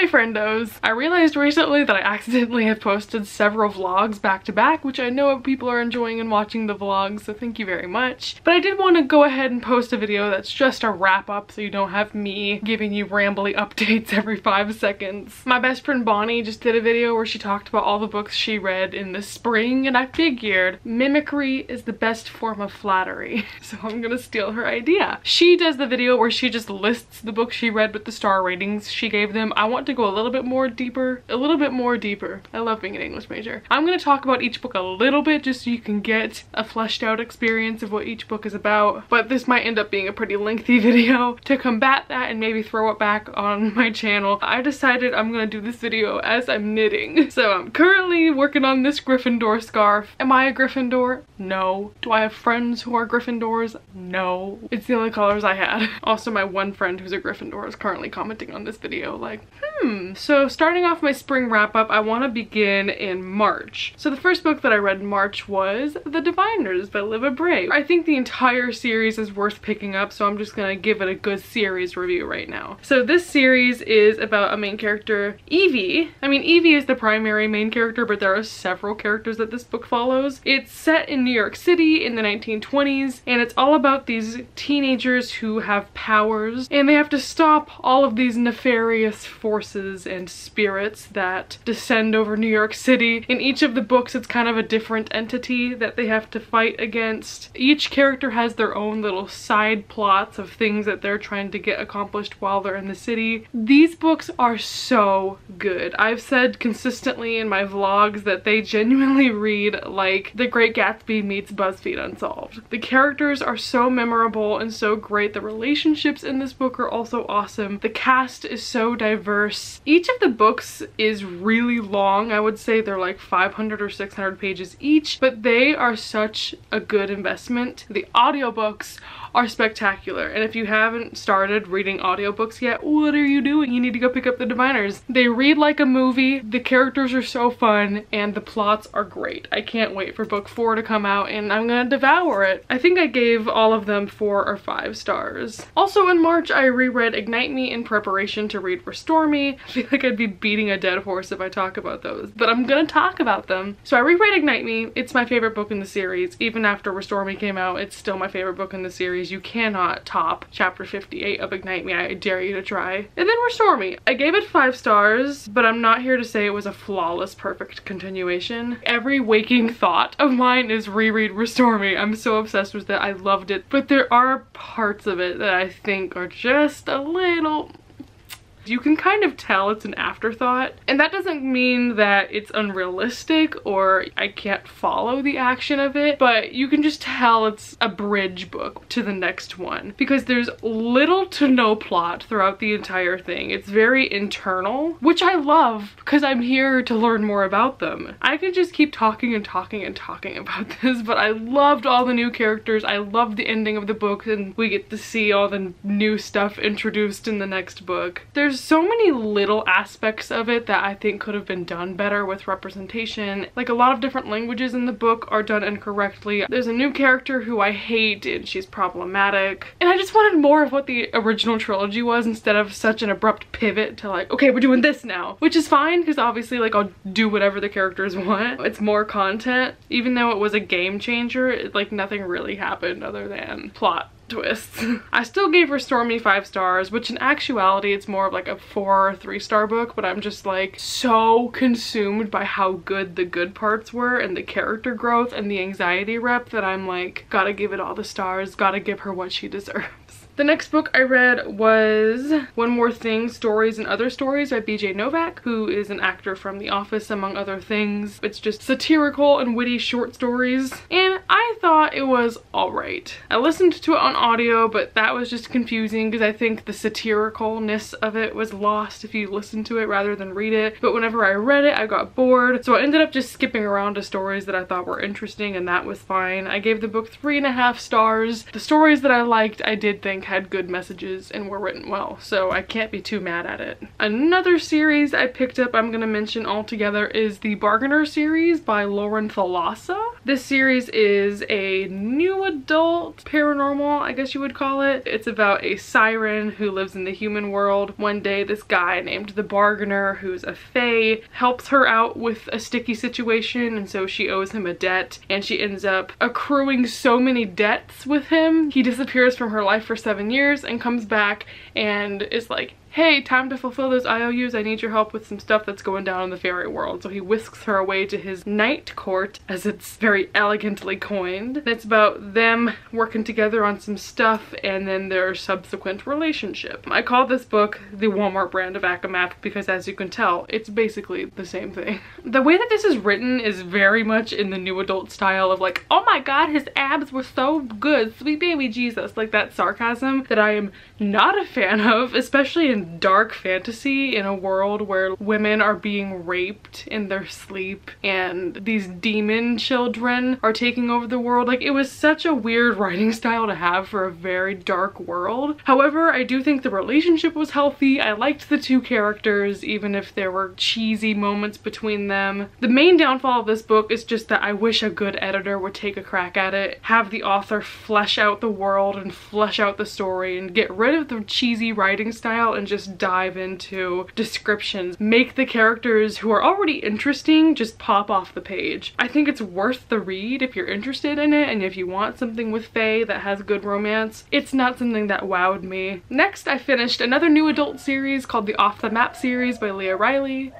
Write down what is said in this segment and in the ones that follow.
Hi friendos! I realized recently that I accidentally have posted several vlogs back to back, which I know people are enjoying and watching the vlogs, so thank you very much. But I did want to go ahead and post a video that's just a wrap up so you don't have me giving you rambly updates every five seconds. My best friend Bonnie just did a video where she talked about all the books she read in the spring and I figured mimicry is the best form of flattery. So I'm gonna steal her idea. She does the video where she just lists the books she read with the star ratings she gave them. I want want to go a little bit more deeper, a little bit more deeper. I love being an English major. I'm going to talk about each book a little bit just so you can get a fleshed out experience of what each book is about. But this might end up being a pretty lengthy video. To combat that and maybe throw it back on my channel, I decided I'm going to do this video as I'm knitting. So I'm currently working on this Gryffindor scarf. Am I a Gryffindor? No. Do I have friends who are Gryffindors? No. It's the only colors I had. Also, my one friend who's a Gryffindor is currently commenting on this video like, hmm, so starting off my spring wrap up, I want to begin in March. So the first book that I read in March was The Diviners by Libba Bray. I think the entire series is worth picking up, so I'm just gonna give it a good series review right now. So this series is about a main character, Evie. I mean, Evie is the primary main character, but there are several characters that this book follows. It's set in New York City in the 1920s, and it's all about these teenagers who have powers, and they have to stop all of these nefarious forces forces and spirits that descend over New York City. In each of the books, it's kind of a different entity that they have to fight against. Each character has their own little side plots of things that they're trying to get accomplished while they're in the city. These books are so good. I've said consistently in my vlogs that they genuinely read like The Great Gatsby meets BuzzFeed Unsolved. The characters are so memorable and so great. The relationships in this book are also awesome. The cast is so diverse each of the books is really long. I would say they're like 500 or 600 pages each, but they are such a good investment. The audiobooks are spectacular. And if you haven't started reading audiobooks yet, what are you doing? You need to go pick up The Diviners. They read like a movie, the characters are so fun, and the plots are great. I can't wait for book four to come out and I'm gonna devour it. I think I gave all of them four or five stars. Also in March, I reread Ignite Me in preparation to read Restore Me. I feel like I'd be beating a dead horse if I talk about those, but I'm gonna talk about them. So I reread Ignite Me. It's my favorite book in the series. Even after Restore Me came out, it's still my favorite book in the series series, you cannot top chapter 58 of Ignite Me. I dare you to try. And then Restore Me. I gave it five stars, but I'm not here to say it was a flawless, perfect continuation. Every waking thought of mine is reread Restore Me. I'm so obsessed with it. I loved it. But there are parts of it that I think are just a little you can kind of tell it's an afterthought. And that doesn't mean that it's unrealistic or I can't follow the action of it, but you can just tell it's a bridge book to the next one because there's little to no plot throughout the entire thing. It's very internal, which I love because I'm here to learn more about them. I could just keep talking and talking and talking about this, but I loved all the new characters. I loved the ending of the book and we get to see all the new stuff introduced in the next book. There's so many little aspects of it that I think could have been done better with representation. Like a lot of different languages in the book are done incorrectly. There's a new character who I hate and she's problematic. And I just wanted more of what the original trilogy was instead of such an abrupt pivot to like, okay, we're doing this now. Which is fine because obviously like I'll do whatever the characters want. It's more content. Even though it was a game changer, it, like nothing really happened other than plot twists. I still gave Restore Me five stars, which in actuality it's more of like a four or three star book, but I'm just like so consumed by how good the good parts were and the character growth and the anxiety rep that I'm like, gotta give it all the stars, gotta give her what she deserves. The next book I read was One More Thing, Stories and Other Stories by BJ Novak, who is an actor from The Office, among other things. It's just satirical and witty short stories, and I thought it was alright. I listened to it on audio, but that was just confusing because I think the satiricalness of it was lost if you listen to it rather than read it. But whenever I read it, I got bored, so I ended up just skipping around to stories that I thought were interesting, and that was fine. I gave the book three and a half stars. The stories that I liked, I did think had good messages and were written well, so I can't be too mad at it. Another series I picked up I'm gonna mention altogether is the Bargainer series by Lauren Thalassa. This series is a new adult paranormal, I guess you would call it. It's about a siren who lives in the human world. One day this guy named the Bargainer, who's a fae, helps her out with a sticky situation and so she owes him a debt and she ends up accruing so many debts with him. He disappears from her life for seven years and comes back and is like, hey, time to fulfill those IOUs. I need your help with some stuff that's going down in the fairy world. So he whisks her away to his night court, as it's very elegantly coined. It's about them working together on some stuff and then their subsequent relationship. I call this book the Walmart brand of ACOMAF because as you can tell, it's basically the same thing. The way that this is written is very much in the new adult style of like, oh my god, his abs were so good, sweet baby Jesus. Like that sarcasm that I am not a fan of, especially in dark fantasy in a world where women are being raped in their sleep and these demon children are taking over the world. Like it was such a weird writing style to have for a very dark world. However, I do think the relationship was healthy. I liked the two characters even if there were cheesy moments between them. The main downfall of this book is just that I wish a good editor would take a crack at it, have the author flesh out the world and flesh out the story and get rid of the cheesy writing style and just dive into descriptions. Make the characters who are already interesting just pop off the page. I think it's worth the read if you're interested in it and if you want something with fae that has good romance. It's not something that wowed me. Next, I finished another new adult series called the Off the Map series by Lia Riley.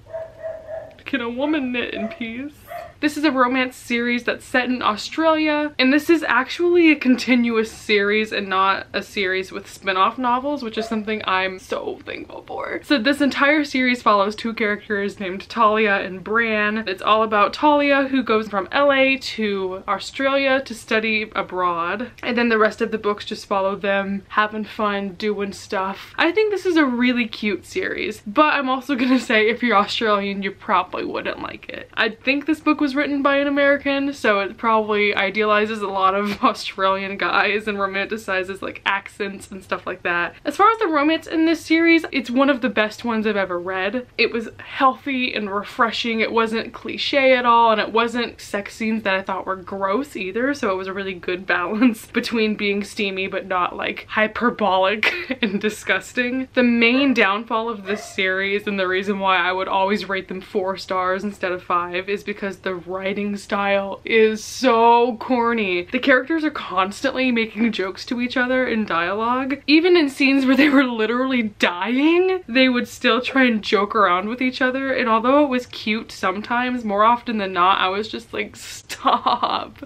Can a woman knit in peace? This is a romance series that's set in Australia, and this is actually a continuous series and not a series with spin-off novels, which is something I'm so thankful for. So this entire series follows two characters named Talia and Bran. It's all about Talia, who goes from LA to Australia to study abroad, and then the rest of the books just follow them having fun, doing stuff. I think this is a really cute series, but I'm also gonna say if you're Australian, you probably wouldn't like it. I think this book was was written by an American, so it probably idealizes a lot of Australian guys and romanticizes like accents and stuff like that. As far as the romance in this series, it's one of the best ones I've ever read. It was healthy and refreshing. It wasn't cliche at all and it wasn't sex scenes that I thought were gross either, so it was a really good balance between being steamy but not like hyperbolic and disgusting. The main downfall of this series and the reason why I would always rate them four stars instead of five is because the writing style is so corny. The characters are constantly making jokes to each other in dialogue. Even in scenes where they were literally dying, they would still try and joke around with each other. And although it was cute sometimes, more often than not, I was just like,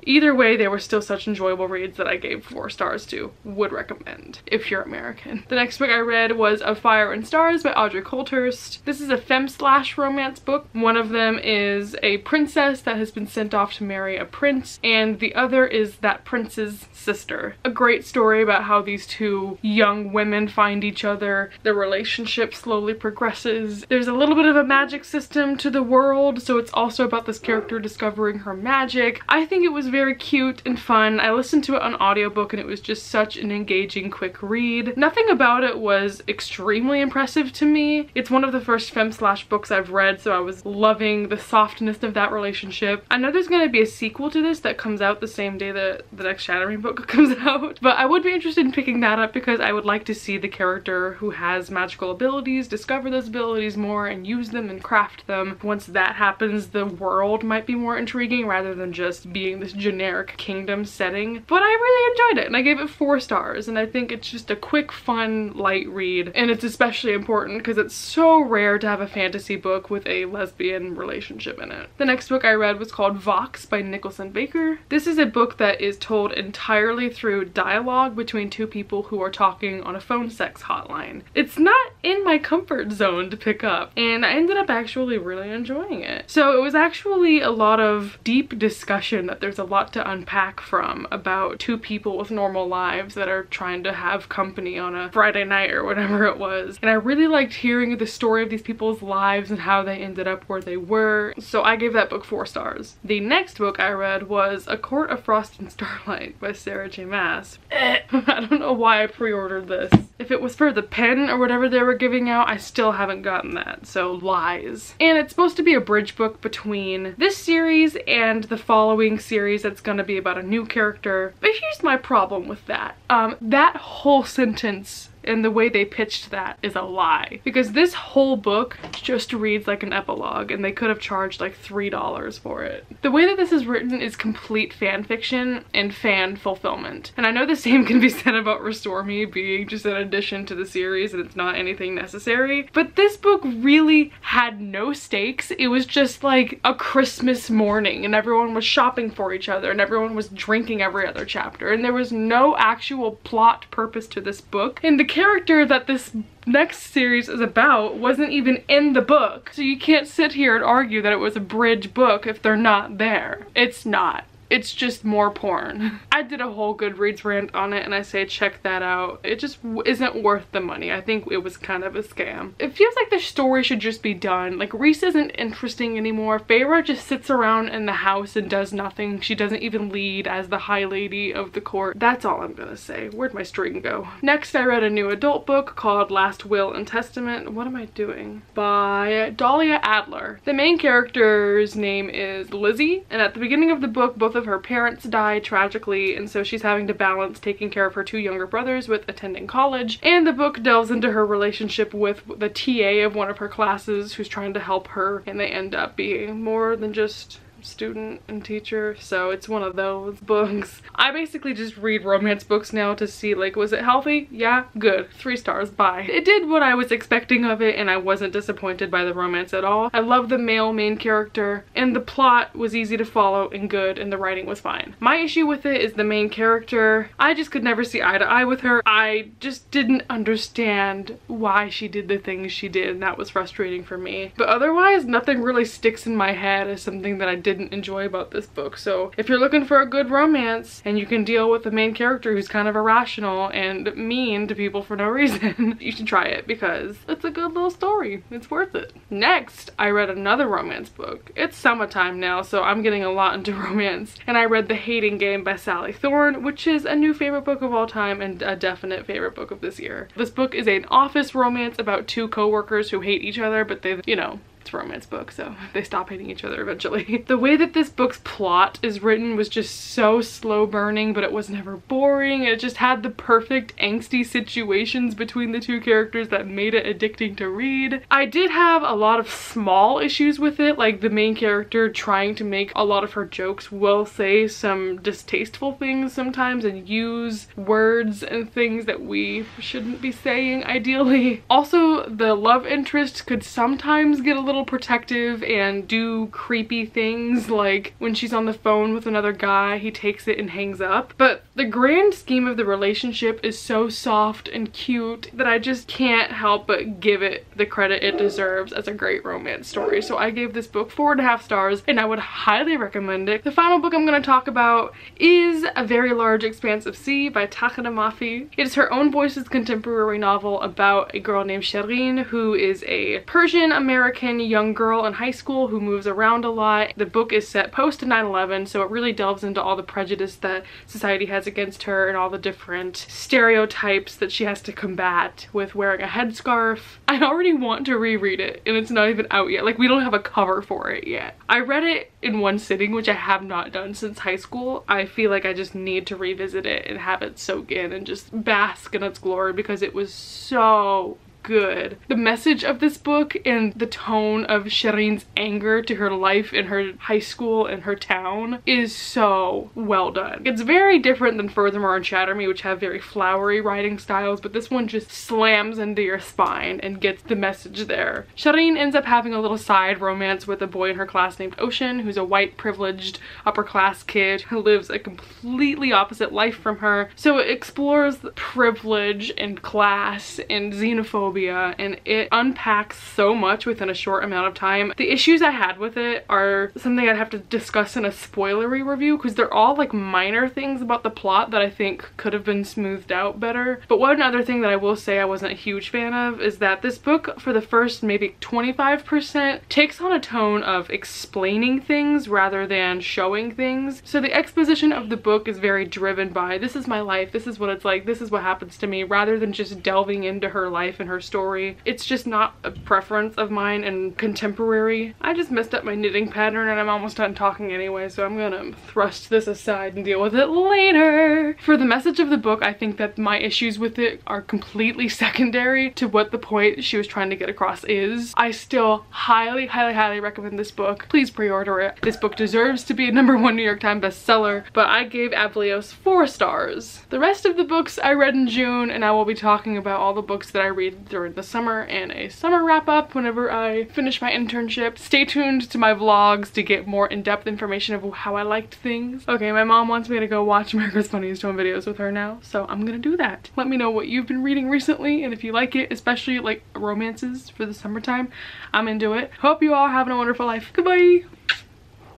Either way, they were still such enjoyable reads that I gave four stars to. Would recommend if you're American. The next book I read was Of Fire and Stars by Audrey Coulthurst. This is a fem slash romance book. One of them is a princess that has been sent off to marry a prince and the other is that prince's sister. A great story about how these two young women find each other, their relationship slowly progresses. There's a little bit of a magic system to the world so it's also about this character discovering her magic. I think it was very cute and fun. I listened to it on audiobook and it was just such an engaging quick read. Nothing about it was extremely impressive to me. It's one of the first fem slash books I've read so I was loving the softness of that relationship. I know there's going to be a sequel to this that comes out the same day that the next Shadowring book comes out, but I would be interested in picking that up because I would like to see the character who has magical abilities discover those abilities more and use them and craft them. Once that happens, the world might be more intriguing rather than just being this generic kingdom setting. But I really enjoyed it and I gave it four stars and I think it's just a quick, fun, light read and it's especially important because it's so rare to have a fantasy book with a lesbian relationship in it. The next book I read was called Vox by Nicholson Baker. This is a book that is told entirely through dialogue between two people who are talking on a phone sex hotline. It's not in my comfort zone to pick up and I ended up actually really enjoying it. So it was actually a lot of deep discussion that there's a lot to unpack from about two people with normal lives that are trying to have company on a Friday night or whatever it was. And I really liked hearing the story of these people's lives and how they ended up where they were. So I gave that book four four stars. The next book I read was A Court of Frost and Starlight by Sarah J Maas. I don't know why I pre-ordered this. If it was for the pen or whatever they were giving out, I still haven't gotten that, so lies. And it's supposed to be a bridge book between this series and the following series that's gonna be about a new character. But here's my problem with that. Um, that whole sentence and the way they pitched that is a lie. Because this whole book just reads like an epilogue and they could have charged like three dollars for it. The way that this is written is complete fan fiction and fan fulfillment. And i know the same can be said about restore me being just an addition to the series and it's not anything necessary. But this book really had no stakes. It was just like a christmas morning and everyone was shopping for each other and everyone was drinking every other chapter. And there was no actual plot purpose to this book. And the character that this next series is about wasn't even in the book. So you can't sit here and argue that it was a bridge book if they're not there. It's not it's just more porn. I did a whole Goodreads rant on it and I say check that out. It just isn't worth the money. I think it was kind of a scam. It feels like the story should just be done. Like Rhys isn't interesting anymore. Feyre just sits around in the house and does nothing. She doesn't even lead as the high lady of the court. That's all I'm gonna say. Where'd my string go? Next I read a new adult book called Last Will and Testament. What am I doing? By Dahlia Adler. The main character's name is Lizzie and at the beginning of the book both both of her parents die tragically and so she's having to balance taking care of her two younger brothers with attending college. And the book delves into her relationship with the TA of one of her classes who's trying to help her and they end up being more than just student and teacher so it's one of those books. I basically just read romance books now to see like was it healthy? Yeah good. Three stars bye. It did what i was expecting of it and i wasn't disappointed by the romance at all. I love the male main character and the plot was easy to follow and good and the writing was fine. My issue with it is the main character. I just could never see eye to eye with her. I just didn't understand why she did the things she did and that was frustrating for me. But otherwise nothing really sticks in my head as something that i did didn't enjoy about this book. So if you're looking for a good romance and you can deal with the main character who's kind of irrational and mean to people for no reason, you should try it because it's a good little story. It's worth it. Next, I read another romance book. It's summertime now, so I'm getting a lot into romance. And I read The Hating Game by Sally Thorne, which is a new favorite book of all time and a definite favorite book of this year. This book is an office romance about two co-workers who hate each other, but they, you know, it's a romance book, so they stop hating each other eventually. the way that this book's plot is written was just so slow burning, but it was never boring. It just had the perfect angsty situations between the two characters that made it addicting to read. I did have a lot of small issues with it, like the main character trying to make a lot of her jokes will say some distasteful things sometimes and use words and things that we shouldn't be saying ideally. Also, the love interest could sometimes get a little little protective and do creepy things like when she's on the phone with another guy he takes it and hangs up but the grand scheme of the relationship is so soft and cute that I just can't help but give it the credit it deserves as a great romance story so I gave this book four and a half stars and I would highly recommend it. The final book I'm going to talk about is A Very Large Expanse of Sea by Tahereh Mafi. It is her own voices contemporary novel about a girl named Shireen who is a Persian American young girl in high school who moves around a lot. The book is set post 9-11 so it really delves into all the prejudice that society has against her and all the different stereotypes that she has to combat with wearing a headscarf. I already want to reread it and it's not even out yet. Like we don't have a cover for it yet. I read it in one sitting which I have not done since high school. I feel like I just need to revisit it and have it soak in and just bask in its glory because it was so good. The message of this book and the tone of Shireen's anger to her life in her high school and her town is so well done. It's very different than Furthermore and Shatter Me which have very flowery writing styles but this one just slams into your spine and gets the message there. Shireen ends up having a little side romance with a boy in her class named Ocean who's a white privileged upper class kid who lives a completely opposite life from her. So it explores privilege and class and xenophobia phobia and it unpacks so much within a short amount of time. The issues I had with it are something I'd have to discuss in a spoilery review because they're all like minor things about the plot that I think could have been smoothed out better. But one other thing that I will say I wasn't a huge fan of is that this book for the first maybe 25% takes on a tone of explaining things rather than showing things. So the exposition of the book is very driven by this is my life, this is what it's like, this is what happens to me rather than just delving into her life and her story. It's just not a preference of mine and contemporary. I just messed up my knitting pattern and I'm almost done talking anyway so I'm gonna thrust this aside and deal with it later. For the message of the book I think that my issues with it are completely secondary to what the point she was trying to get across is. I still highly highly highly recommend this book. Please pre-order it. This book deserves to be a number one New York Times bestseller but I gave AVLEOS four stars. The rest of the books I read in June and I will be talking about all the books that I read during the summer and a summer wrap up whenever I finish my internship. Stay tuned to my vlogs to get more in-depth information of how I liked things. Okay, my mom wants me to go watch America's Funniest Home Videos with her now, so I'm gonna do that. Let me know what you've been reading recently and if you like it, especially like romances for the summertime, I'm into it. Hope you all have a wonderful life. Goodbye!